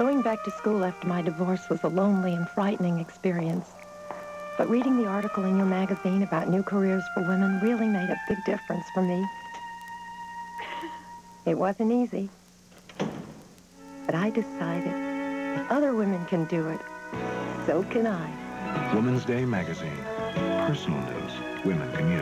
Going back to school after my divorce was a lonely and frightening experience. But reading the article in your magazine about new careers for women really made a big difference for me. It wasn't easy. But I decided if other women can do it, so can I. Woman's Day magazine. Personal news women can use.